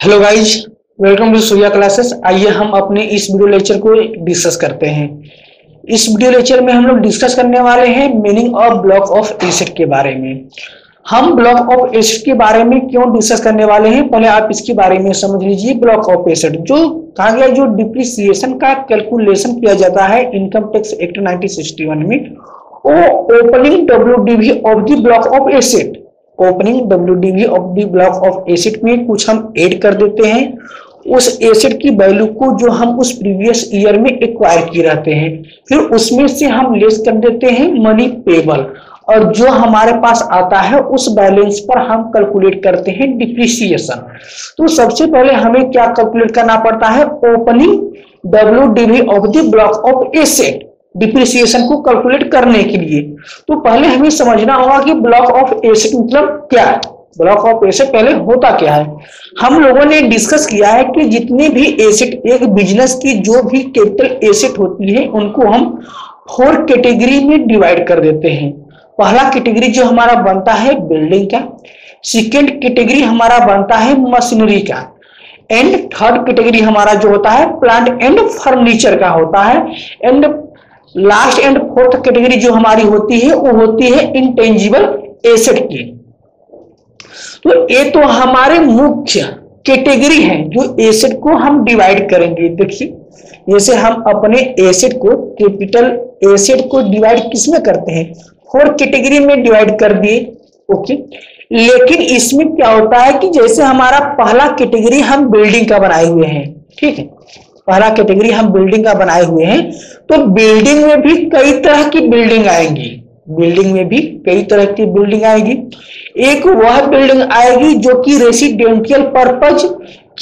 Hello guys welcome to Surya classes आइए हम अपने इस वीडियो लेक्चर को डिस्कस करते हैं। इस वीडियो लेक्चर में हम लोग डिस्कस करने वाले हैं meaning of block of asset के बारे में। हम ब्लॉक ऑफ़ एसिड के बारे में क्यों डिस्कस करने वाले हैं? पहले आप इसके बारे में समझ लीजिए ब्लॉक ऑफ़ एसिड जो कहा गया जो डिप्रिसिएशन का कैलकुलेशन किया जाता है इनकम टैक्स एक्ट 1961 में, वो opening W of the block of asset opening W of the block of asset में कुछ हम ऐड कर देते हैं। उस एसिड की वैल्यू को जो हम उस प्रीवियस ईयर में एक्वायर किए रहते हैं। फिर उसमें से हम लेस कर देते हैं मनी पेबल और जो हमारे पास आता है, उस बैलेंस पर हम कैलकुलेट करते हैं डिप्रिसिएशन तो सबसे पहले हमें क्या कैलकुलेट करना पड़ता है? Opening W of the block of asset depreciation को कैलकुलेट करने के लिए। तो पहले हमें समझना होगा कि ब्लॉक ऑफ़ एसेट मतलब क्या है? ब्लॉक ऑफ़ एसिड पहले होता क्या है? हम लोगों ने डिस्कस किया है कि जितने भी एसेट, एक बिज़नेस की जो भी कैपिटल एसिड होती है, उनको हम फोर कैटेगरी में डिवाइड कर देते हैं। पहला कैटेगरी जो हमारा बनता है, बिल्डिंग का। सेकेंड कैटेगरी हमारा बनता है, मशीनरी का। एंड थर्ड कैटेगरी हमारा जो होता है, प्लांट एंड फर्नीचर का होता है। And last and fourth category जो हमारी होती है, वो होती है इंटेंजिबल एसेट की। तो ये तो हमारे मुख्य कैटेगरी है, जो एसेट को हम डिवाइड करेंगे। देखिए, जैसे हम अपने एसेट को कैपिटल एसेट को डिवाइड किसमें करते हैं? फोर कैटेगरी में डिवाइड कर दिए ओके लेकिन इसमें क्या होता है कि जैसे हमारा पहला कैटेगरी हम बिल्डिंग का बनाए हुए हैं, ठीक है? पहला कैटेगरी हम बिल्डिंग का बनाए हुए हैं। तो बिल्डिंग में भी कई तरह की बिल्डिंग आएँगी। बिल्डिंग में भी कई तरह की बिल्डिंग आएगी। एक वह बिल्डिंग आएगी जो कि रेसिडेंशियल पर्पज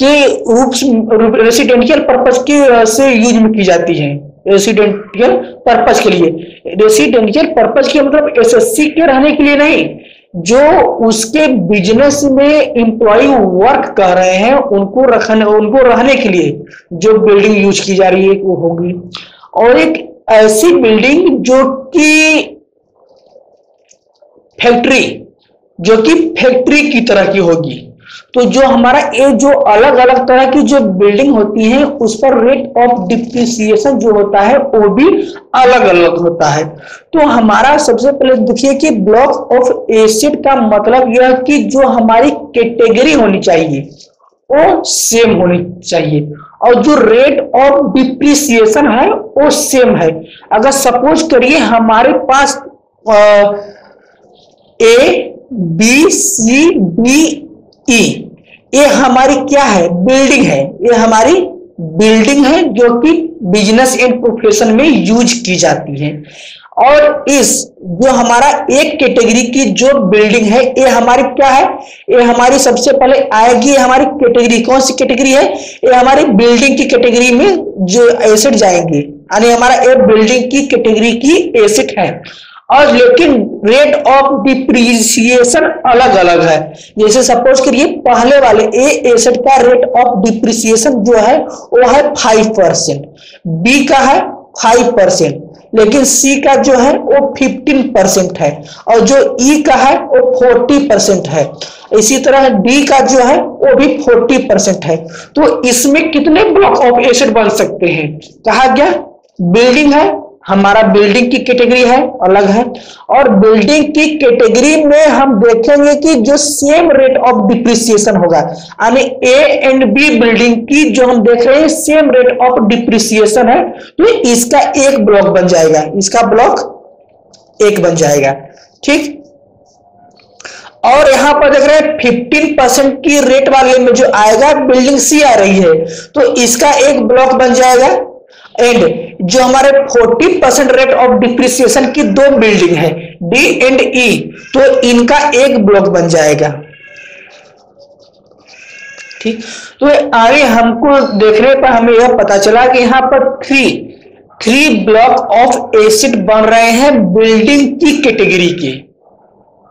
के रूप रेसिडेंशियल पर्पज के से यूज़ में की जाती है। रेसिडेंशियल पर्पज के लिए। रेसिडेंशियल पर्पज के मतलब एसएससी के रहने के लिए नहीं। जो उसके बिज़नेस में एम्प्लॉय वर्क कर रहे हैं, उनको रखने, उनको रहने के लिए जो बिल्डिंग यूज़ की जा रही है, वो होगी। और एक ऐसी बिल्डिंग जो कि फैक्ट्री जो कि फैक्ट्री की तरह की होगी। तो जो हमारा ये जो अलग अलग तरह की जो बिल्डिंग होती है, उस पर रेट ऑफ़ डिप्रिसिएशन जो होता है, वो भी अलग अलग होता है। तो हमारा सबसे पहले देखिए कि ब्लॉक ऑफ़ एसिड का मतलब यह कि जो हमारी कैटेगरी होनी चाहिए, वो सेम होनी चाहिए। और जो रेट ऑफ़ डिप्रिसिएशन है, वो सेम है। अगर सपोज़ करिए हमारे पास ए बी सी डी ई ये हमारी क्या है? बिल्डिंग है। ये हमारी बिल्डिंग है जो कि बिज़नेस एंड प्रोफेशन में यूज़ की जाती है। और इस जो हमारा एक कैटेगरी की जो बिल्डिंग है ये हमारी क्या है? ये हमारी सबसे पहले आएगी हमारी कैटेगरी कौन सी कैटेगरी है? ये हमारी बिल्डिंग की कैटेगरी में जो एसिड जाएँगे। यानी हमारा ये बिल्डिंग की कैटेगरी की एसिड है। और लेकिन रेट ऑफ़ डिप्रिसिएशन अलग अलग है। जैसे सपोज़ करिए, पहले वाले ए एसेट का रेट ऑफ़ डिप्रिसिएशन जो है, वो है फाइव परसेंट बी का है फाइव परसेंट लेकिन सी का जो है, वो फिफ्टीन परसेंट है। और जो ई e का है, वो फोर्टी परसेंट है। इसी तरह डी का जो है, वो भी फोर्टी परसेंट है। तो इसमें कितने ब्लॉक ऑफ़ एसिड बन सकते हैं? कहा गया? बिल्डिंग है हमारा बिल्डिंग की कैटेगरी है, अलग है। और बिल्डिंग की कैटेगरी में हम देखेंगे कि जो सेम रेट ऑफ़ डिप्रिसिएशन होगा, यानी ए एंड बी बिल्डिंग की जो हम देख रहे हैं सेम रेट ऑफ़ डिप्रिसिएशन है तो इसका एक ब्लॉक बन जाएगा। इसका ब्लॉक एक बन जाएगा। ठीक? और यहाँ पर देख रहे हैं फिफ्टीन परसेंट की रेट वाले में जो आएगा बिल्डिंग सी आ रही है तो इसका एक ब्लॉक बन जाएगा। एंड जो हमारे 40 परसेंट रेट ऑफ़ डिप्रिसिएशन की दो बिल्डिंग है डी एंड ई तो इनका एक ब्लॉक बन जाएगा। ठीक? तो आगे हमको देखने पर हमें यह पता चला कि यहाँ पर three three block of asset बन रहे हैं बिल्डिंग की कैटेगरी के।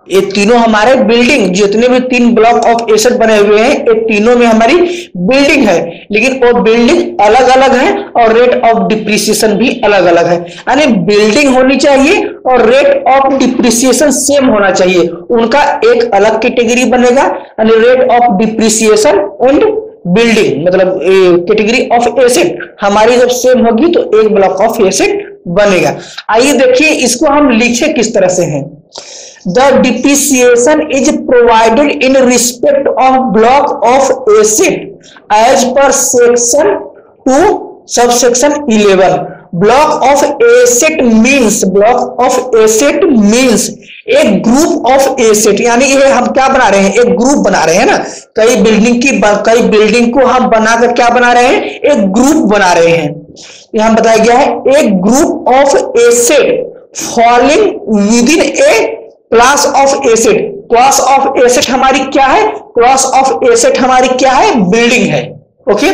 ये तीनों हमारे बिल्डिंग जितने भी तीन ब्लॉक ऑफ़ एसेट बने हुए हैं, ये तीनों में हमारी बिल्डिंग है। लेकिन वो बिल्डिंग अलग अलग है और रेट ऑफ़ डिप्रिसिएशन भी अलग अलग है। यानी बिल्डिंग होनी चाहिए और रेट ऑफ़ डिप्रिसिएशन सेम होना चाहिए। उनका एक अलग कैटेगरी बनेगा। यानी rate of depreciation and building मतलब कैटेगरी ऑफ़ एसेट हमारी जब सेम होगी तो एक ब्लॉक ऑफ़ एसेट बनेगा। आइए देखिए, इसको हम लिखे किस तरह से हैं। Depreciation is provided in respect of block of asset as पर section two sub section eleven block of asset means block of asset means एक ग्रुप ऑफ़ एसेट यानी ये हम क्या बना रहे हैं? एक ग्रुप बना रहे हैं ना? कई बिल्डिंग की कई बिल्डिंग को हम बनाकर क्या बना रहे हैं? एक ग्रुप बना रहे हैं। यहाँ बताया गया है, एक group of asset falling within a class of asset class of asset हमारी क्या है? क्लास ऑफ़ एसेट हमारी क्या है? बिल्डिंग है। Okay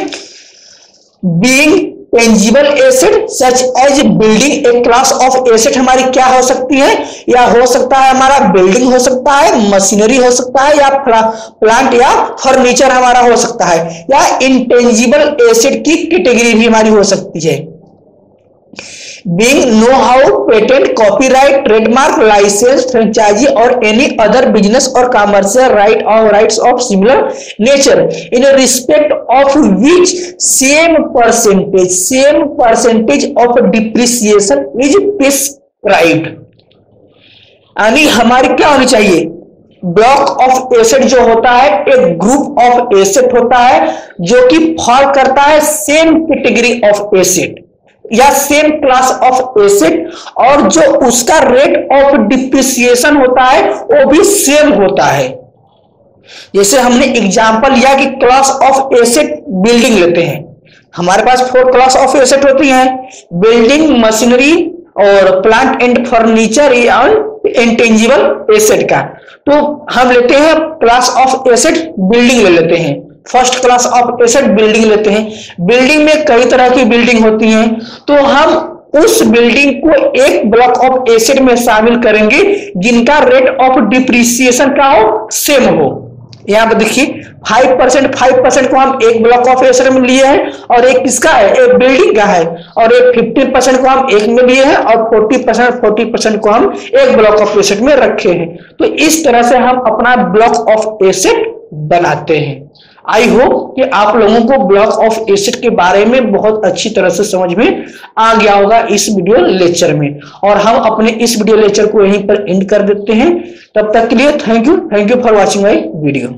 being tangible asset such as building a class of asset हमारी क्या हो सकती है? या हो सकता है हमारा बिल्डिंग हो सकता है मशीनरी हो सकता है, या प्लांट या फर्नीचर हमारा हो सकता है। या इंटेंजिबल एसेट की कैटेगरी भी हमारी हो सकती है। Being know how patent copyright trademark licence franchises और एनी अदर बिज़नेस और कॉमर्शियल राइट और right of similar nature in respect of which same percentage same percentage of depreciation is prescribed यानी हमारी क्या होनी चाहिए? ब्लॉक ऑफ़ एसेट जो होता है, एक ग्रुप ऑफ़ एसेट होता है, जो कि फॉल करता है सेम कैटेगरी ऑफ़ एसेट या सेम क्लास ऑफ़ एसेट और जो उसका रेट ऑफ़ डिप्रिसिएशन होता है, वो भी सेम होता है। जैसे हमने एग्जांपल लिया कि क्लास ऑफ़ एसेट बिल्डिंग लेते हैं। हमारे पास फोर क्लास ऑफ़ एसेट होती हैं। बिल्डिंग मशीनरी और plant and furniture intangible asset का। तो हम लेते हैं क्लास ऑफ़ एसेट बिल्डिंग ले लेते हैं। First class of asset building लेते हैं। बिल्डिंग में कई तरह की बिल्डिंग होती हैं। तो हम उस बिल्डिंग को एक ब्लॉक ऑफ़ एसेट में शामिल करेंगे, जिनका रेट ऑफ़ डिप्रिसिएशन का हो सेम हो। यहाँ पर देखिए फाइव परसेंट फाइव परसेंट को हम एक ब्लॉक ऑफ़ एसेट में लिए हैं, और एक किसका है? एक बिल्डिंग का है। और एक फिफ्टी परसेंट को हम एक में लिए हैं, और फोर्टी परसेंट फोर्टी परसेंट को हम एक ब्लॉक ऑफ़ एसेट में रखे हैं। तो इस तरह से हम अपना ब्लॉक ऑफ़ एसेट बनाते हैं। आई होप कि आप लोगों को ब्लॉक ऑफ़ एसिड के बारे में बहुत अच्छी तरह से समझ में आ गया होगा इस वीडियो लेक्चर में। और हम अपने इस वीडियो लेक्चर को यहीं पर एंड कर देते हैं। तब तक के लिए thank you thank you for watching my video